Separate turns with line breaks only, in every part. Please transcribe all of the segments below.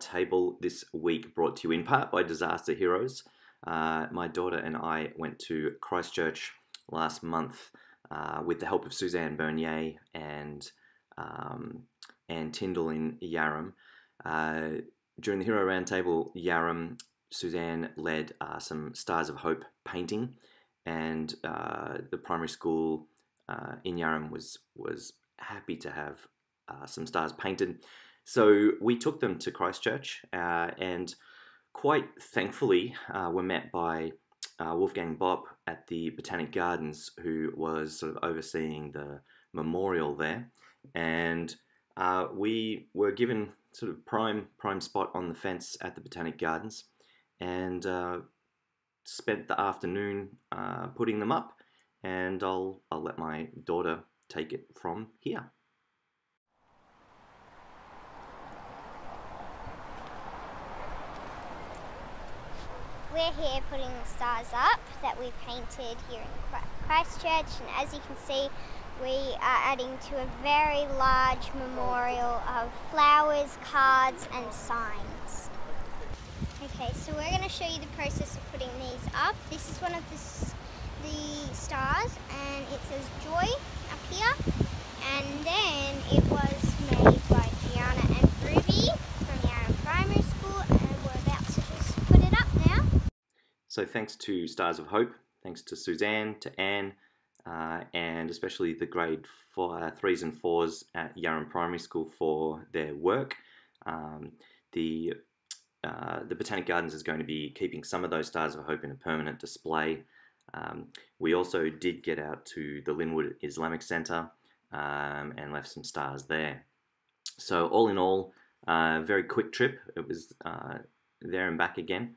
Table. This week brought to you in part by Disaster Heroes. Uh, my daughter and I went to Christchurch last month uh, with the help of Suzanne Bernier and um, and Tyndall in Yarram. Uh, during the Hero Roundtable, Yarram, Suzanne led uh, some Stars of Hope painting, and uh, the primary school uh, in Yarram was was happy to have some stars painted. So we took them to Christchurch uh, and quite thankfully uh, were met by uh, Wolfgang Bopp at the Botanic Gardens, who was sort of overseeing the memorial there. And uh, we were given sort of prime prime spot on the fence at the Botanic Gardens and uh, spent the afternoon uh, putting them up. And I'll, I'll let my daughter take it from here.
We're here putting the stars up that we painted here in Christchurch and as you can see we are adding to a very large memorial of flowers, cards and signs. Okay, so we're going to show you the process of putting these up. This is one of the, the stars and it says Joy up here and then it was made by Gianna and Ruby
So thanks to Stars of Hope, thanks to Suzanne, to Anne, uh, and especially the grade four, uh, threes and fours at Yarram Primary School for their work. Um, the uh, the Botanic Gardens is going to be keeping some of those Stars of Hope in a permanent display. Um, we also did get out to the Linwood Islamic Centre um, and left some stars there. So all in all, uh, very quick trip. It was uh, there and back again.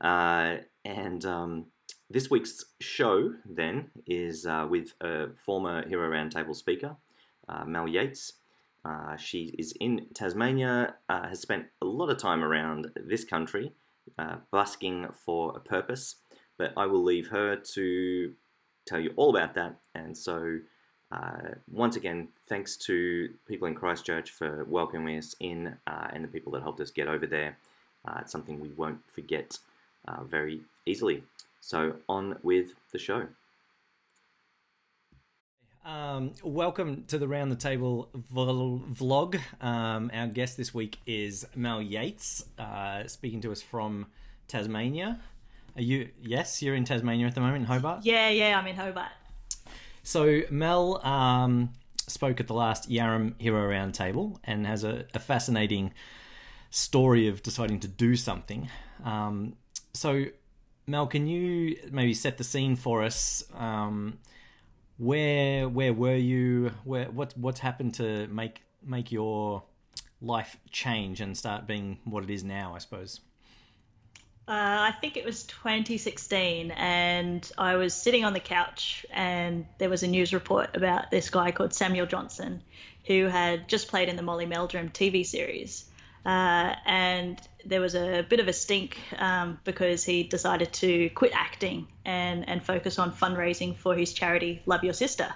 Uh, and um, this week's show then is uh, with a former Hero Roundtable speaker, uh, Mel Yeates. Uh, she is in Tasmania, uh, has spent a lot of time around this country, uh, busking for a purpose, but I will leave her to tell you all about that. And so, once again, thanks to people in Christchurch for welcoming us in and the people that helped us get over there. it's something we won't forget uh, very easily. So on with the show.
Um, welcome to the Round the Table vlog. Um, our guest this week is Mel Yeates, uh, speaking to us from Tasmania. Are you? Yes, you're in Tasmania at the moment, in Hobart.
Yeah, yeah, I'm in Hobart.
So Mel um, spoke at the last Yarram Hero Roundtable and has a, a, fascinating story of deciding to do something. Um, so, Mel, can you maybe set the scene for us? Um, where where were you? Where what what's happened to make make your life change and start being what it is now? I suppose.
Uh, I think it was 2016, and I was sitting on the couch, and there was a news report about this guy called Samuel Johnson, who had just played in the Molly Meldrum TV series. Uh, and there was a bit of a stink um, because he decided to quit acting and, and focus on fundraising for his charity, Love Your Sister.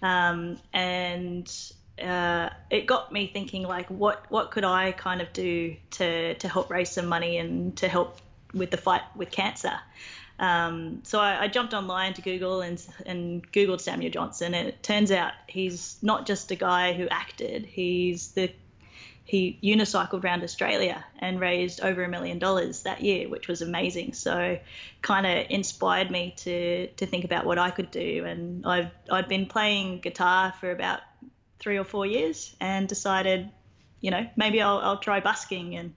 Um, and uh, it got me thinking, like, what, what could I kind of do to, to help raise some money and to help with the fight with cancer? Um, so I, I, jumped online to Google and, and Googled Samuel Johnson, and it turns out he's not just a guy who acted, he's the he unicycled around Australia and raised over a million dollars that year, which was amazing. So, kind of inspired me to to think about what I could do. And I've I'd been playing guitar for about three or four years, and decided, you know, maybe I'll I'll try busking and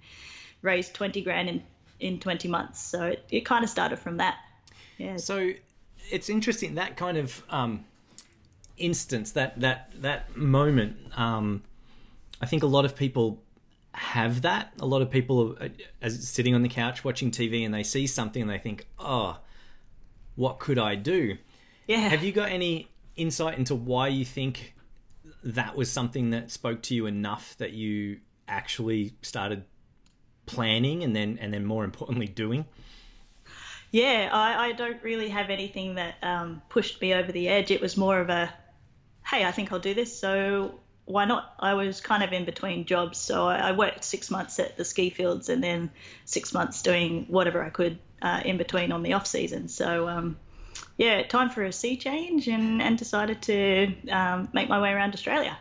raise twenty grand in in twenty months. So it, it kind of started from that.
Yeah. So it's interesting that kind of um, instance that that that moment. Um, I think a lot of people have that. A lot of people are, are sitting on the couch watching TV and they see something and they think, "Oh, what could I do?"
Yeah.
Have you got any insight into why you think that was something that spoke to you enough that you actually started planning and then and then more importantly doing?
Yeah, I, I don't really have anything that um, pushed me over the edge. It was more of a, hey, I think I'll do this. So why not? I was kind of in between jobs, so I, I worked six months at the ski fields and then six months doing whatever I could uh, in between on the off season. So um, yeah, time for a sea change, and and decided to um, make my way around Australia.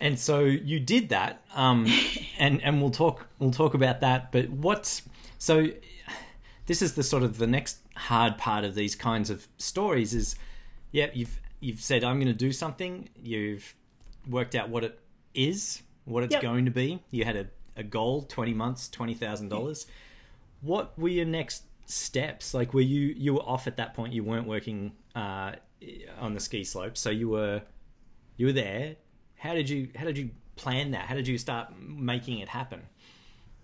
And so you did that, um, and and we'll talk we'll talk about that. But what's so? This is the sort of the next hard part of these kinds of stories is, yeah, you've you've said I'm going to do something. You've worked out what it is, what it's
Yep.
going to be. You had a, a goal, twenty months, twenty thousand dollars. What were your next steps? Like, were you you were off at that point? You weren't working uh, on the ski slope, so you were you were there. How did you how did you plan that? How did you start making it happen?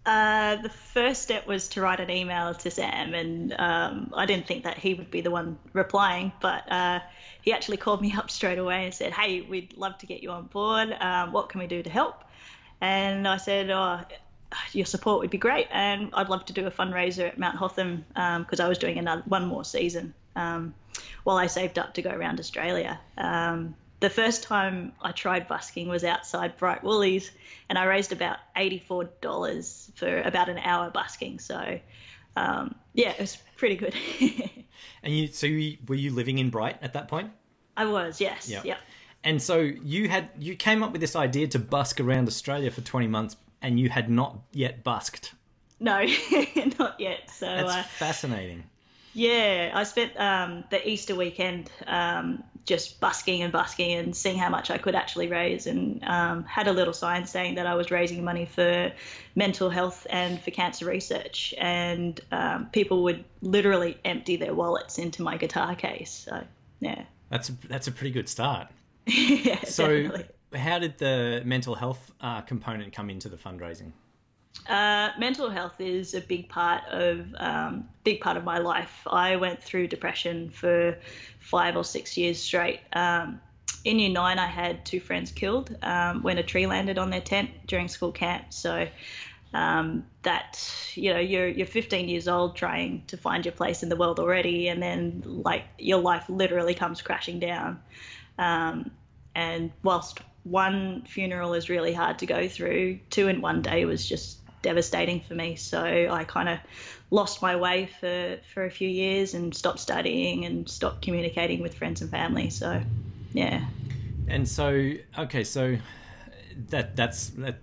Uh, the first step was to write an email to Sam, and um, I didn't think that he would be the one replying, but uh, he actually called me up straight away and said, "Hey, we'd love to get you on board. Um, what can we do to help?" And I said, "Oh, your support would be great, and I'd love to do a fundraiser at Mount Hotham because I was doing another one more season um, while I saved up to go around Australia." The first time I tried busking was outside Bright Woolies, and I raised about eighty-four dollars for about an hour busking. So, um, yeah, it was pretty good.
And you so you, were you living in Bright at that point?
I was, yes,
Yeah.
yeah.
And so you had you came up with this idea to busk around Australia for twenty months, and you had not yet busked.
No, not yet. So,
That's
uh,
fascinating.
yeah, I spent um, the Easter weekend um, just busking and busking and seeing how much I could actually raise, and um, had a little sign saying that I was raising money for mental health and for cancer research. And um, people would literally empty their wallets into my guitar case. So, yeah,
That's a, that's a pretty good start.
yeah,
So,
definitely.
how did the mental health uh, component come into the fundraising?
Uh, mental health is a big part of um, big part of my life. I went through depression for five or six years straight. Um, in year nine, I had two friends killed um, when a tree landed on their tent during school camp. So um, that you know you're you're 15 years old trying to find your place in the world already, and then like your life literally comes crashing down. Um, and whilst one funeral is really hard to go through, two in one day was just devastating for me. So I kind of lost my way for, for a few years and stopped studying and stopped communicating with friends and family. So, yeah.
And so, okay, so that that's that.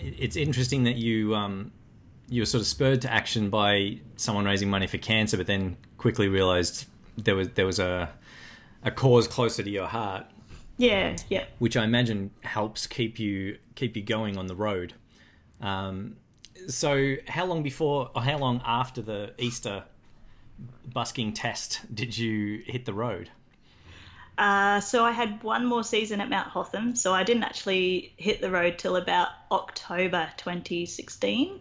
It's interesting that you um, you were sort of spurred to action by someone raising money for cancer, but then quickly realised there was there was a a cause closer to your heart,
Yeah, yeah.
which I imagine helps keep you keep you going on the road. Um, so, how long before or how long after the Easter busking test did you hit the road?
Uh, so I had one more season at Mount Hotham. So I didn't actually hit the road till about October 2016.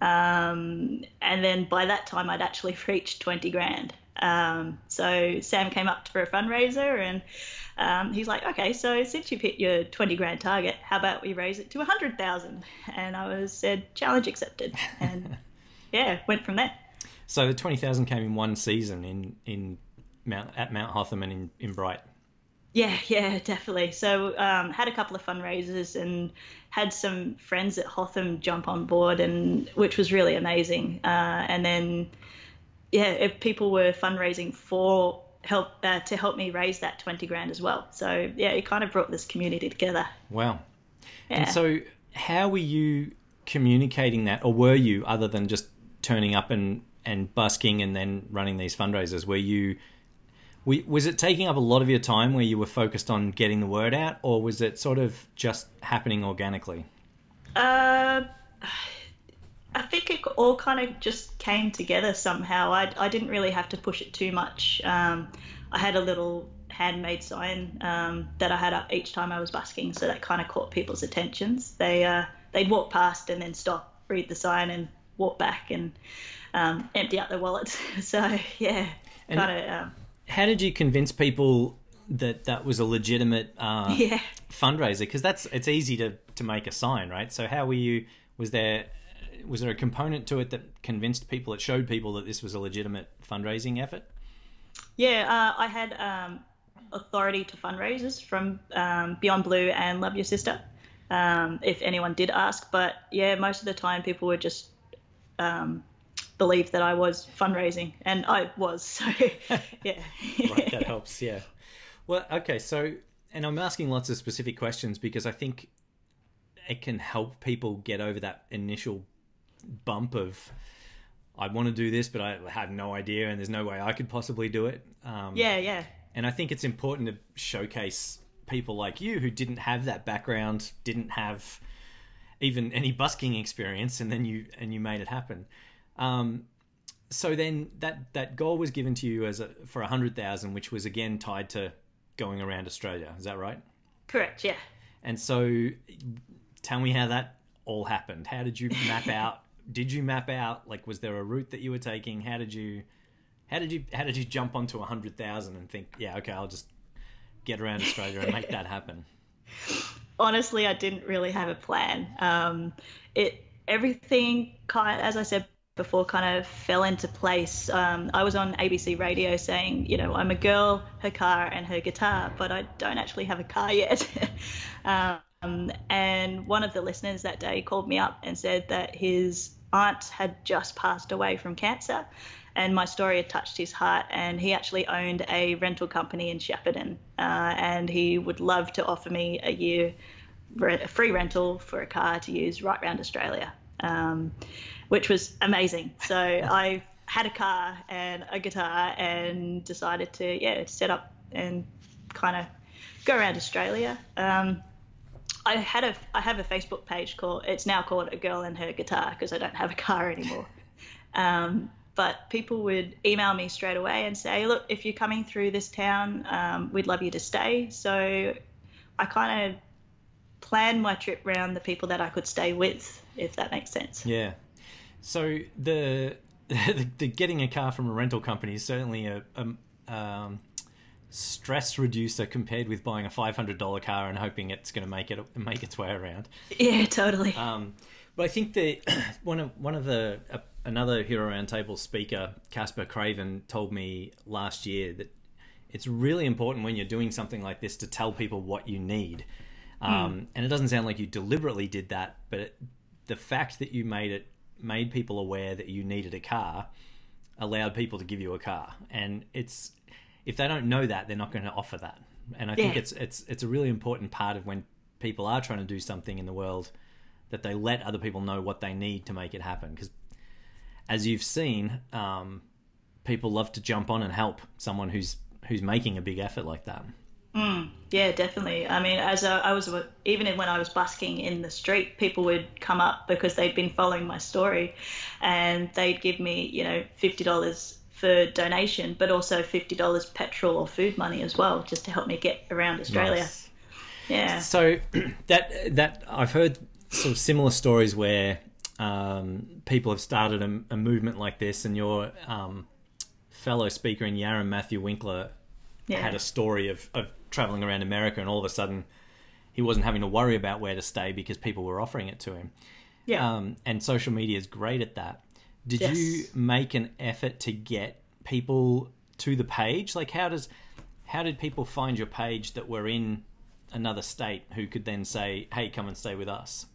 Um, and then by that time, I'd actually reached 20 grand. Um, so Sam came up for a fundraiser and um, he's like, okay, so since you've hit your 20 grand target, how about we raise it to 100,000? And I was said, challenge accepted. And yeah, went from there.
So the twenty thousand came in one season in in Mount at Mount Hotham and in, in Bright.
Yeah, yeah, definitely. So um, had a couple of fundraisers and had some friends at Hotham jump on board, and which was really amazing. Uh, and then, yeah, if people were fundraising for help uh, to help me raise that twenty grand as well. So yeah, it kind of brought this community together.
Wow.
Yeah.
And so, how were you communicating that, or were you, other than just turning up and and busking and then running these fundraisers? Were you was it taking up a lot of your time where you were focused on getting the word out, or was it sort of just happening organically?
Uh, I think it all kind of just came together somehow. I, I didn't really have to push it too much. Um, I had a little handmade sign um, that I had up each time I was busking, so that kind of caught people's attentions. They uh, they'd walk past and then stop, read the sign, and walk back and um, empty out their wallets. so yeah, kind of um,
How did you convince people that that was a legitimate uh,
yeah.
fundraiser? Because that's it's easy to to make a sign, right? So how were you? Was there was there a component to it that convinced people? It showed people that this was a legitimate fundraising effort.
Yeah, uh, I had um, authority to fundraisers from um, Beyond Blue and Love Your Sister. Um, if anyone did ask, but yeah, most of the time people would just um, believe that I was fundraising, and I was. So yeah,
right, that helps. Yeah. Well, okay, so and I'm asking lots of specific questions because I think it can help people get over that initial bump of I want to do this, but I have no idea, and there's no way I could possibly do it.
Um, yeah, yeah.
And I think it's important to showcase people like you who didn't have that background, didn't have even any busking experience, and then you and you made it happen. Um, so then that that goal was given to you as a for a hundred thousand, which was again tied to going around Australia. Is that right?
Correct. Yeah.
And so, tell me how that all happened. How did you map out? Did you map out like was there a route that you were taking? How did you? How did you? How did you jump onto a hundred thousand and think, yeah, okay, I'll just get around Australia and make that happen?
Honestly, I didn't really have a plan. Um, it everything kind, as I said before kind of fell into place. Um, I was on ABC radio saying, you know, I'm a girl, her car, and her guitar, but I don't actually have a car yet. um, and one of the listeners that day called me up and said that his aunt had just passed away from cancer. And my story had touched his heart, and he actually owned a rental company in Shepparton, uh, and he would love to offer me a year a free rental for a car to use right around Australia. Um, which was amazing. So I had a car and a guitar and decided to yeah set up and kind of go around Australia. Um, I had a I have a Facebook page called it's now called a girl and her guitar because I don't have a car anymore. Um, but people would email me straight away and say, look, if you're coming through this town, um, we'd love you to stay. So I kind of planned my trip around the people that I could stay with, if that makes sense.
Yeah, so the, the, the getting a car from a rental company is certainly a, a um, stress reducer compared with buying a five hundred dollar car and hoping it's going to make it make its way around.
Yeah, totally.
Um, but I think the one of one of the uh, another Hero Roundtable speaker, Casper Craven, told me last year that it's really important when you're doing something like this to tell people what you need. Um, mm. And it doesn't sound like you deliberately did that, but it, the fact that you made it made people aware that you needed a car, allowed people to give you a car, and it's if they don't know that, they're not going to offer that. And I yeah. think it's it's it's a really important part of when people are trying to do something in the world that they let other people know what they need to make it happen. Because as you've seen, um, people love to jump on and help someone who's who's making a big effort like that.
Mm, yeah, definitely. I mean, as a, I was even when I was busking in the street, people would come up because they'd been following my story, and they'd give me, you know, fifty dollars for donation, but also fifty dollars petrol or food money as well, just to help me get around Australia. Nice. Yeah.
So that that I've heard sort of similar stories where um, people have started a, a, movement like this, and your um, fellow speaker in Yarram, Matthew Winkler, yeah. had a story of, of traveling around America, and all of a sudden he wasn't having to worry about where to stay because people were offering it to him.
Yeah.
Um, and social media is great at that. Did yes. you make an effort to get people to the page? Like, how does how did people find your page that were in another state who could then say, "Hey, come and stay with us"?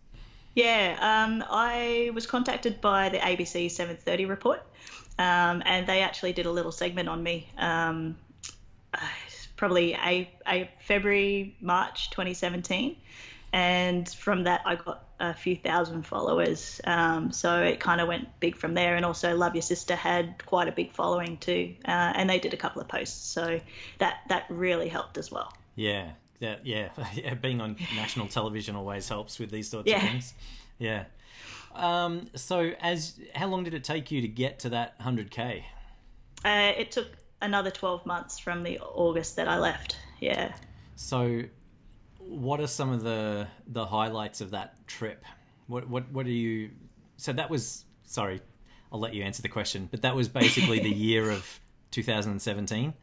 Yeah, um, I was contacted by the ABC 7:30 report, um, and they actually did a little segment on me. Um, probably a, a February, March 2017. And from that, I got a few thousand followers. Um, so it kind of went big from there. And also, Love Your Sister had quite a big following too. Uh, and they did a couple of posts. So that, that really helped as well.
Yeah. Yeah, yeah, yeah. Being on national television always helps with these sorts yeah. of things. Yeah. Um, so, as how long did it take you to get to that hundred k?
Uh, it took another 12 months from the August that I left. Yeah.
So, what are some of the the highlights of that trip? What what what are you? So that was sorry, I'll let you answer the question, but that was basically the year of 2017.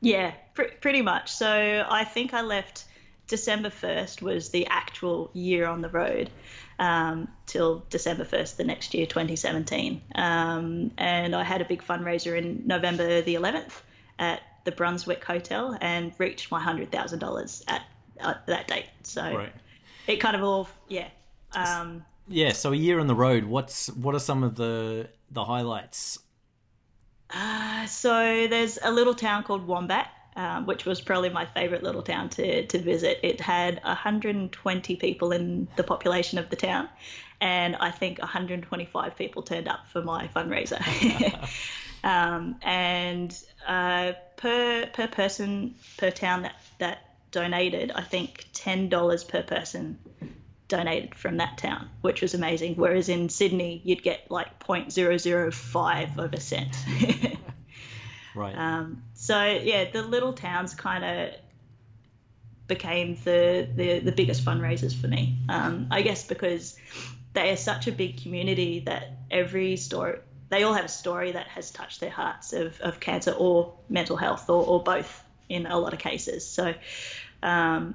Yeah, pr- pretty much. So I think I left December 1st was the actual year on the road um, till December 1st the next year, 2017. Um, and I had a big fundraiser in November the 11th at the Brunswick Hotel and reached my hundred thousand dollars at that date. So
Right.
it kind of all yeah. Um,
Yeah. So a year on the road. What's what are some of the the highlights?
Uh, so there's a little town called Wombat, um, which was probably my favourite little town to, to visit. It had 120 people in the population of the town, and I think 125 people turned up for my fundraiser. um, and uh, per per person per town that that donated, I think ten dollars per person donated from that town, which was amazing. Whereas in Sydney, you'd get like 0.005 of a cent.
Right.
um, so yeah, the little towns kind of became the, the the biggest fundraisers for me. Um, I guess because they are such a big community that every story they all have a story that has touched their hearts of, of cancer or mental health or, or both in a lot of cases. So um,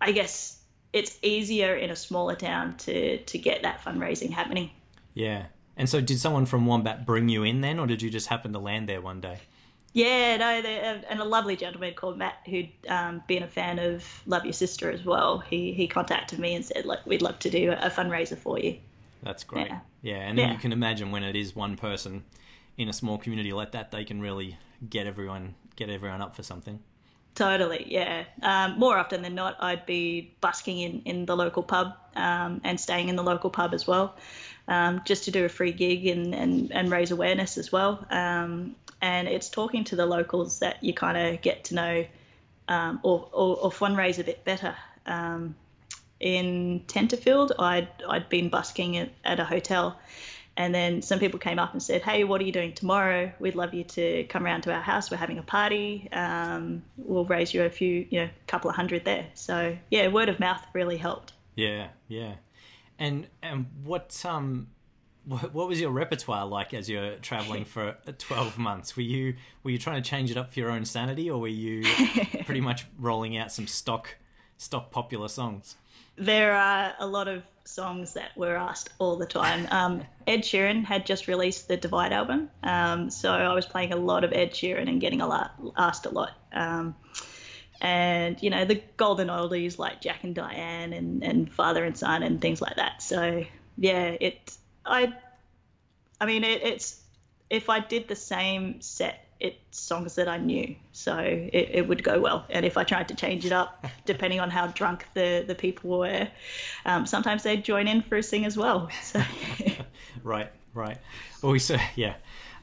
I guess it's easier in a smaller town to to get that fundraising happening.
yeah. And so, did someone from Wombat bring you in then, or did you just happen to land there one day?
Yeah, no, and a lovely gentleman called Matt who'd um, been a fan of Love Your Sister as well. He he contacted me and said, like, we'd love to do a fundraiser for you.
That's great.
Yeah.
Yeah, and then
Yeah.
you can imagine when it is one person in a small community like that, they can really get everyone get everyone up for something.
Totally, yeah. Um, more often than not, I'd be busking in, in the local pub um, and staying in the local pub as well, um, just to do a free gig and, and, and raise awareness as well. Um, and it's talking to the locals that you kind of get to know um, or, or, or fundraise a bit better. Um, in Tenterfield, I'd, I'd been busking at, at a hotel. And then some people came up and said, "Hey, what are you doing tomorrow? We'd love you to come around to our house. We're having a party. Um, we'll raise you a few, you know, couple of hundred there." So yeah, word of mouth really helped.
Yeah, yeah. And and what um what, what was your repertoire like as you're traveling for 12 months? Were you were you trying to change it up for your own sanity or were you pretty much rolling out some stock stock popular songs?
There are a lot of songs that were asked all the time. Um, Ed Sheeran had just released the Divide album, um, so I was playing a lot of Ed Sheeran and getting a lot asked a lot. Um, and you know the golden oldies like Jack and Diane and, and Father and Son and things like that. So yeah, it I I mean it, it's if I did the same set, it's songs that I knew, so it, it would go well. And if I tried to change it up, depending on how drunk the the people were, um, sometimes they'd join in for a sing as well. So
Right, right. Well, we so yeah.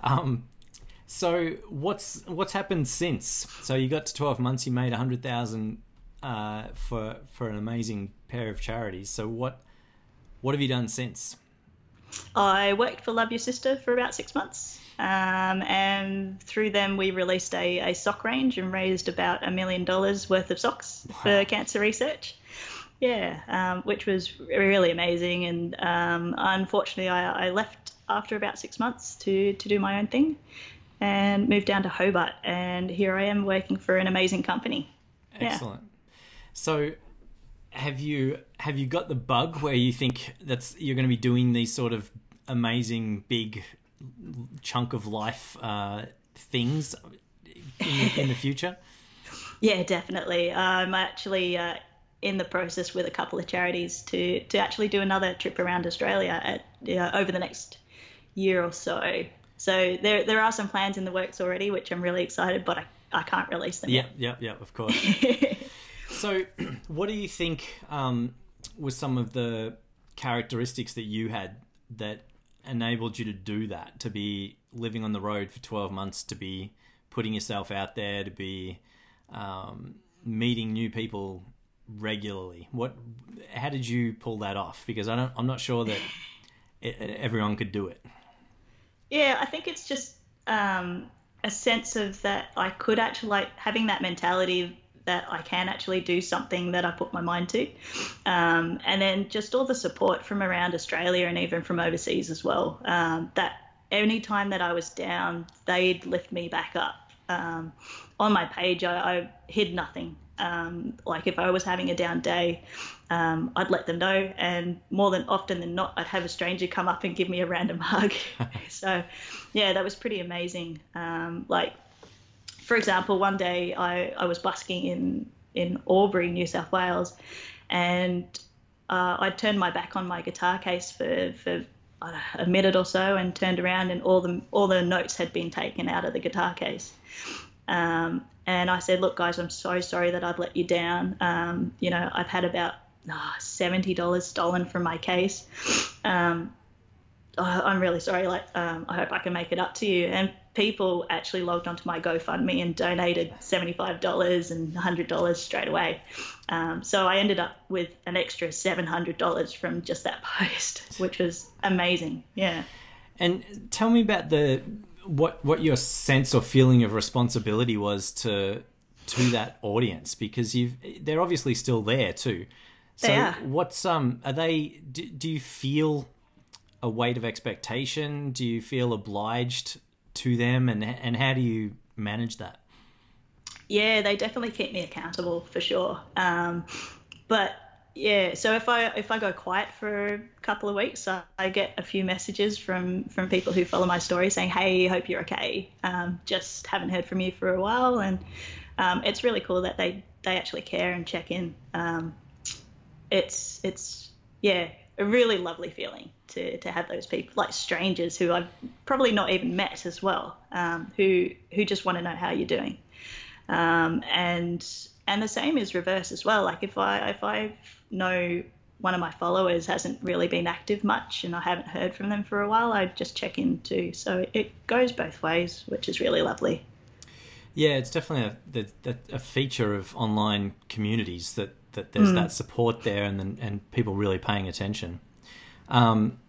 Um, so what's what's happened since? So you got to 12 months, you made a 100,000 uh, for for an amazing pair of charities. So what what have you done since?
I worked for Love Your Sister for about six months. Um, and through them, we released a, a sock range and raised about a million dollars worth of socks for cancer research. Yeah, um, which was really amazing. And um, unfortunately, I, I left after about six months to, to do my own thing and moved down to Hobart. And here I am working for an amazing company. Yeah.
Excellent. So have you have you got the bug where you think that's you're going to be doing these sort of amazing big chunk of life uh, things in, in the future?
Yeah, definitely. I'm actually uh, in the process with a couple of charities to to actually do another trip around Australia at uh, over the next year or so. So there there are some plans in the works already, which I'm really excited, but I, I can't release them
Yeah, yeah, yeah. Of course. So, what do you think um, was some of the characteristics that you had that enabled you to do that? To be living on the road for twelve months, to be putting yourself out there, to be um, meeting new people regularly. What? How did you pull that off? Because I don't. I'm not sure that it, everyone could do it.
Yeah, I think it's just um, a sense of that I could actually like having that mentality that I can actually do something that I put my mind to, um, and then just all the support from around Australia and even from overseas as well. Um, that any time that I was down, they'd lift me back up. Um, on my page, I, I hid nothing. Um, like if I was having a down day, um, I'd let them know, and more than often than not, I'd have a stranger come up and give me a random hug. so, yeah, that was pretty amazing. Um, like, for example, one day I, I was busking in, in Albury, New South Wales, and uh, I turned my back on my guitar case for, for a minute or so and turned around and all the all the notes had been taken out of the guitar case. Um, and I said, "Look, guys, I'm so sorry that I've let you down. Um, you know, I've had about $70 stolen from my case. Um, I'm really sorry. Like, um, I hope I can make it up to you." And people actually logged onto my GoFundMe and donated $75 and $100 straight away. Um, so I ended up with an extra $700 from just that post, which was amazing. Yeah.
And tell me about the what what your sense or feeling of responsibility was to to that audience because you've they're obviously still there too. So
they are.
what's um are they do, do you feel a weight of expectation? Do you feel obliged to them, and and how do you manage that?
Yeah, they definitely keep me accountable for sure. Um, but yeah, so if I if I go quiet for a couple of weeks, I, I, get a few messages from from people who follow my story saying, "Hey, hope you're okay. Um, just haven't heard from you for a while," and um, it's really cool that they they actually care and check in. Um, it's it's yeah, a really lovely feeling to, to have those people like strangers who I've probably not even met as well, um, who who just want to know how you're doing, um, and and the same is reverse as well. Like if I if I know one of my followers hasn't really been active much and I haven't heard from them for a while, I just check in too. So it goes both ways, which is really lovely.
Yeah, it's definitely a, a feature of online communities that that there's mm. that support there and and people really paying attention. Um,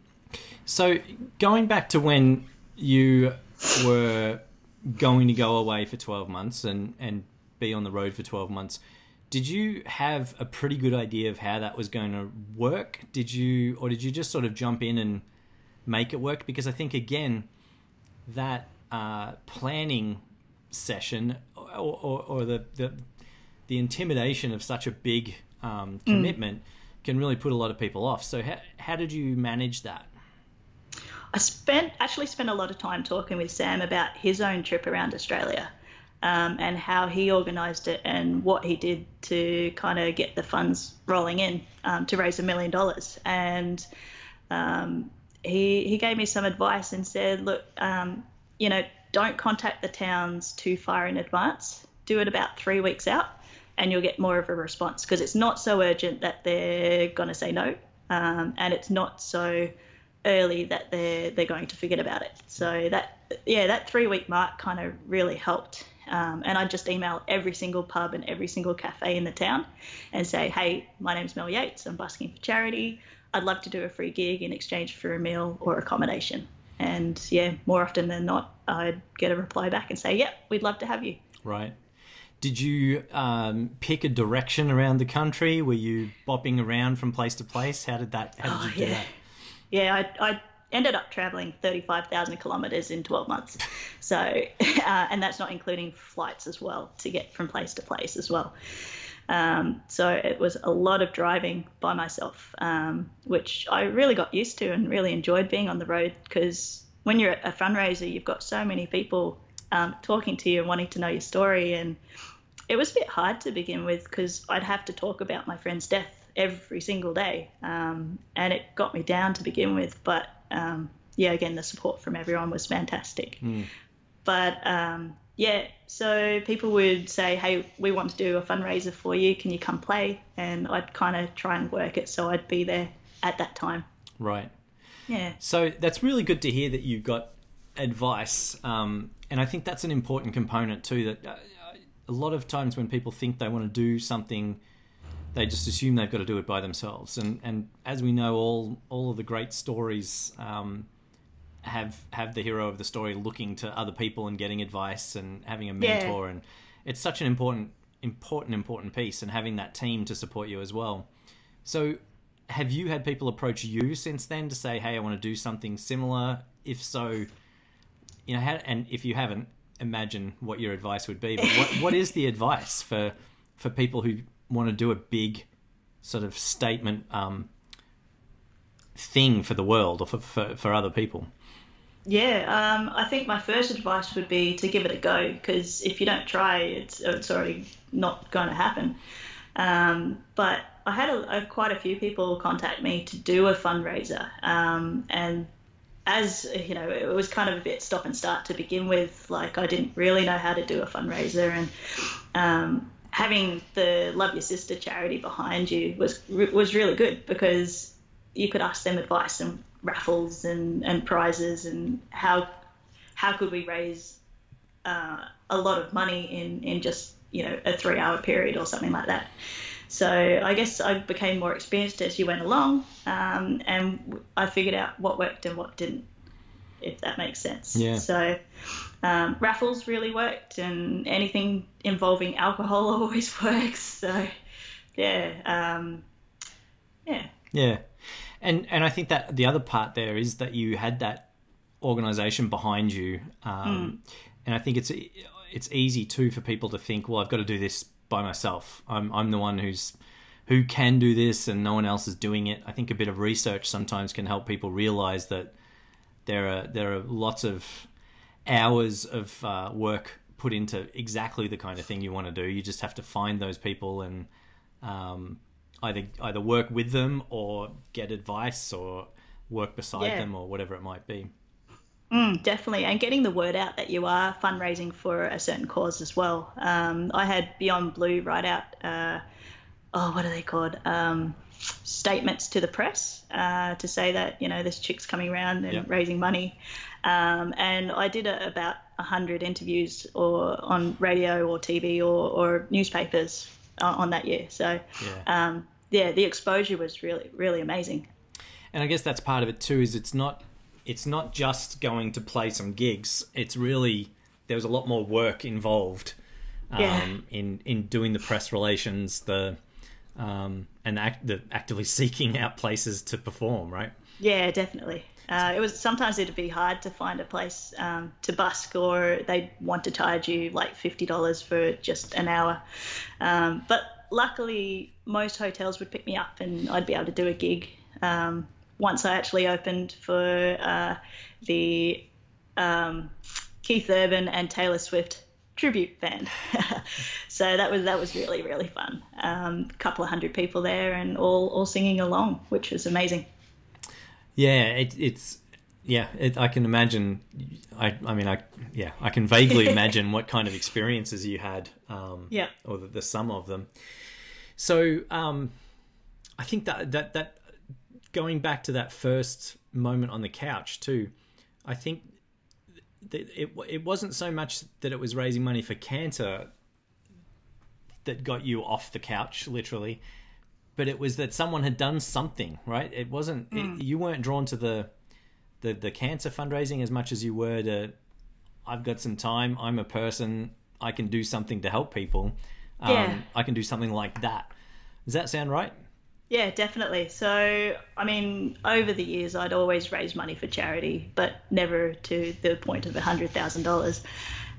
so going back to when you were going to go away for 12 months and and be on the road for 12 months did you have a pretty good idea of how that was going to work did you or did you just sort of jump in and make it work because i think again that uh, planning session or, or, or the, the the intimidation of such a big um, mm. commitment mm. can really put a lot of people off. So how, how did you manage that?
I spent actually spent a lot of time talking with Sam about his own trip around Australia um, and how he organised it and what he did to kind of get the funds rolling in um, to raise a million dollars. And um, he he gave me some advice and said, look, um, you know, don't contact the towns too far in advance. Do it about three weeks out and you'll get more of a response because it's not so urgent that they're going to say no, um, and it's not so early that they're they're going to forget about it. So that yeah, that three week mark kind of really helped. Um, and I just email every single pub and every single cafe in the town and say, hey, my name's Mel Yeates. I'm busking for charity. I'd love to do a free gig in exchange for a meal or accommodation. And yeah, more often than not, I'd get a reply back and say, yep, we'd love to have you.
Right. Did you um, pick a direction around the country? Were you bopping around from place to place? How did that? How did oh, you do
yeah. that? Yeah, I, I ended up traveling 35,000 kilometers in 12 months. So, uh, and that's not including flights as well to get from place to place as well. Um, so it was a lot of driving by myself, um, which I really got used to and really enjoyed being on the road because when you're a fundraiser, you've got so many people um, talking to you and wanting to know your story. And it was a bit hard to begin with because I'd have to talk about my friend's death every single day, um, and it got me down to begin with. But um, yeah, again, the support from everyone was fantastic. Mm. But um, yeah, so people would say, "Hey, we want to do a fundraiser for you. Can you come play?" And I'd kind of try and work it so I'd be there at that time.
Right.
Yeah.
So that's really good to hear that you've got advice, um, and I think that's an important component too. That uh, a lot of times when people think they want to do something, they just assume they've got to do it by themselves. And and as we know, all all of the great stories um, have have the hero of the story looking to other people and getting advice and having a mentor. Yeah. And it's such an important important important piece, and having that team to support you as well. So. Have you had people approach you since then to say, "Hey, I want to do something similar"? If so, you know, how, and if you haven't, imagine what your advice would be. But what, what is the advice for for people who want to do a big sort of statement um, thing for the world or for, for, for other people?
Yeah, um, I think my first advice would be to give it a go because if you don't try, it's it's already not going to happen. Um, but I had a, a, quite a few people contact me to do a fundraiser, um, and as you know, it was kind of a bit stop and start to begin with. Like I didn't really know how to do a fundraiser, and um, having the Love Your Sister charity behind you was was really good because you could ask them advice and raffles and, and prizes and how how could we raise uh, a lot of money in, in just you know a three hour period or something like that. So I guess I became more experienced as you went along, um, and I figured out what worked and what didn't, if that makes sense.
Yeah.
So um, raffles really worked, and anything involving alcohol always works. So yeah, um, yeah.
Yeah and and I think that the other part there is that you had that organization behind you, um, mm. and I think it's it's easy too for people to think, well, I've got to do this by myself. I'm I'm the one who's who can do this, and no one else is doing it. I think a bit of research sometimes can help people realize that there are there are lots of hours of uh, work put into exactly the kind of thing you want to do. You just have to find those people and um, either either work with them or get advice or work beside yeah. them or whatever it might be.
Mm, definitely, and getting the word out that you are fundraising for a certain cause as well. Um, I had Beyond Blue write out, uh, oh, what are they called? Um, statements to the press uh, to say that you know this chick's coming around and yep. raising money, um, and I did a, about hundred interviews or on radio or TV or, or newspapers uh, on that year. So yeah. Um, yeah, the exposure was really really amazing.
And I guess that's part of it too. Is it's not it's not just going to play some gigs. It's really there was a lot more work involved um, yeah. in in doing the press relations, the um, and act, the actively seeking out places to perform. Right?
Yeah, definitely. Uh, it was sometimes it'd be hard to find a place um, to busk, or they'd want to charge you like fifty dollars for just an hour. Um, but luckily, most hotels would pick me up and I'd be able to do a gig. Um, once I actually opened for uh, the um, Keith Urban and Taylor Swift tribute band. so that was that was really really fun. A um, couple of hundred people there and all all singing along, which was amazing.
Yeah, it, it's yeah. It, I can imagine. I I mean I yeah I can vaguely imagine what kind of experiences you had. Um,
yeah.
Or the, the sum of them. So um, I think that that that going back to that first moment on the couch too, I think that it it wasn't so much that it was raising money for cancer that got you off the couch literally, but it was that someone had done something right. It wasn't mm. it, you weren't drawn to the the the cancer fundraising as much as you were to I've got some time. I'm a person. I can do something to help people um, yeah. I can do something like that. Does that sound right?
Yeah, definitely. So, I mean, over the years, I'd always raised money for charity, but never to the point of $100,000.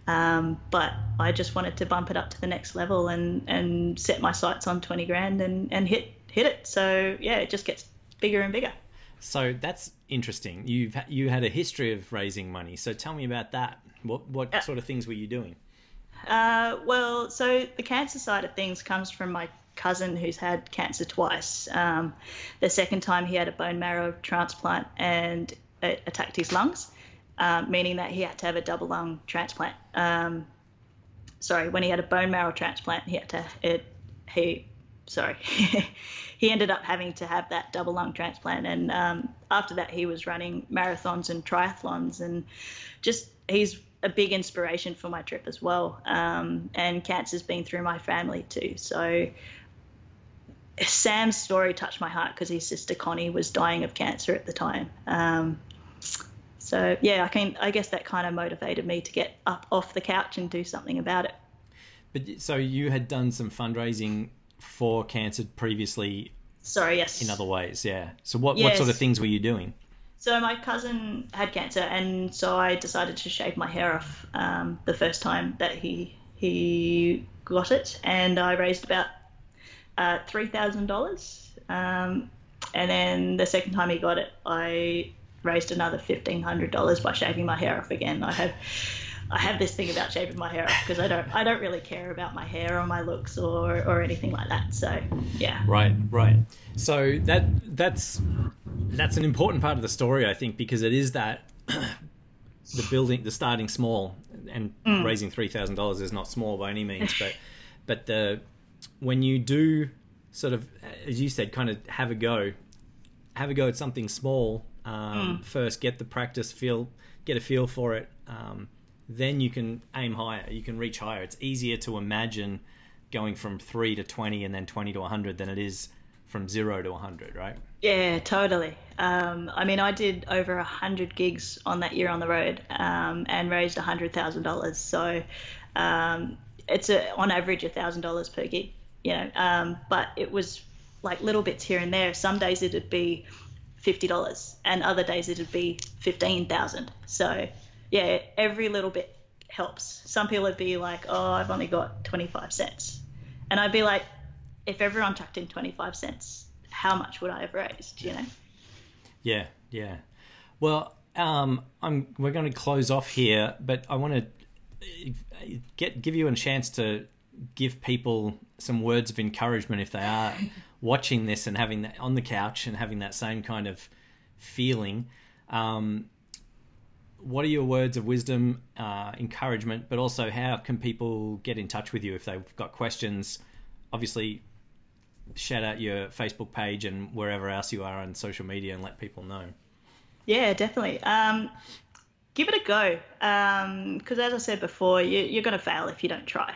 Um, but I just wanted to bump it up to the next level and, and set my sights on 20 grand and, and hit, hit it. So, yeah, it just gets bigger and bigger.
So that's interesting. You've you had a history of raising money. So tell me about that. What what uh, sort of things were you doing?
Uh, well, so the cancer side of things comes from my cousin who's had cancer twice. Um, the second time he had a bone marrow transplant and it attacked his lungs, um, meaning that he had to have a double lung transplant. Um, sorry, when he had a bone marrow transplant, he had to it he sorry he ended up having to have that double lung transplant and um, after that he was running marathons and triathlons and just he's a big inspiration for my trip as well. Um, and cancer's been through my family too. So Sam's story touched my heart because his sister Connie was dying of cancer at the time. Um, so yeah, I can. I guess that kind of motivated me to get up off the couch and do something about it.
But so you had done some fundraising for cancer previously.
Sorry, yes.
In other ways, yeah. So what yes. what sort of things were you doing?
So my cousin had cancer, and so I decided to shave my hair off um, the first time that he he got it, and I raised about uh, three thousand um, dollars. And then the second time he got it, I raised another fifteen hundred dollars by shaving my hair off again. I have I have this thing about shaving my hair off because I don't I don't really care about my hair or my looks or or anything like that. So yeah.
Right, right. So that that's that's an important part of the story, I think, because it is that the building, the starting small, and mm. raising three thousand dollars is not small by any means, but but the when you do sort of, as you said, kind of have a go, have a go at something small um, mm. first, get the practice, feel, get a feel for it. Um, then you can aim higher. You can reach higher. It's easier to imagine going from three to twenty and then twenty to hundred than it is from zero to 100, right?
Yeah, totally. Um, I mean, I did over 100 gigs on that year on the road um, and raised $100,000. So um, it's a, on average a $1,000 per gig, you know, um, but it was like little bits here and there. Some days it'd be $50 and other days it'd be 15,000. So yeah, every little bit helps. Some people would be like, oh, I've only got 25 cents. And I'd be like, if everyone chucked in 25 cents, how much would I have raised, you know?
Yeah, yeah. Well, um, I'm, we're going to close off here, but I want to get give you a chance to give people some words of encouragement if they are watching this and having that on the couch and having that same kind of feeling. Um, what are your words of wisdom, uh, encouragement, but also how can people get in touch with you if they've got questions? Obviously, shout out your Facebook page and wherever else you are on social media and let people know.
Yeah, definitely. Um, give it a go because, um, as I said before, you, are going to fail if you don't try.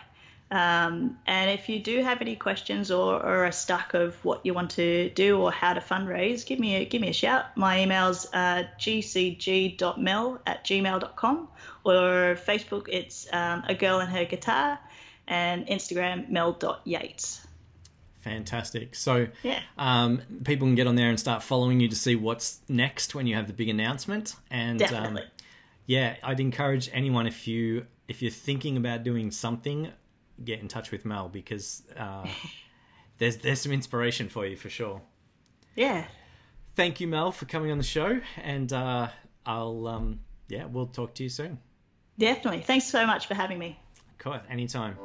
Um, and if you do have any questions or, or are stuck of what you want to do or how to fundraise, give me a, give me a shout. My email's uh, gcg.mel at gmail.com or Facebook, it's um, a girl and her guitar, and Instagram, mel.yeates.
Fantastic. So, yeah. um, people can get on there and start following you to see what's next when you have the big announcement. And um, yeah, I'd encourage anyone if you if you're thinking about doing something, get in touch with Mel because uh, there's there's some inspiration for you for sure.
Yeah.
Thank you, Mel, for coming on the show, and uh, I'll um, yeah, we'll talk to you soon.
Definitely. Thanks so much for having me.
Cool. Anytime.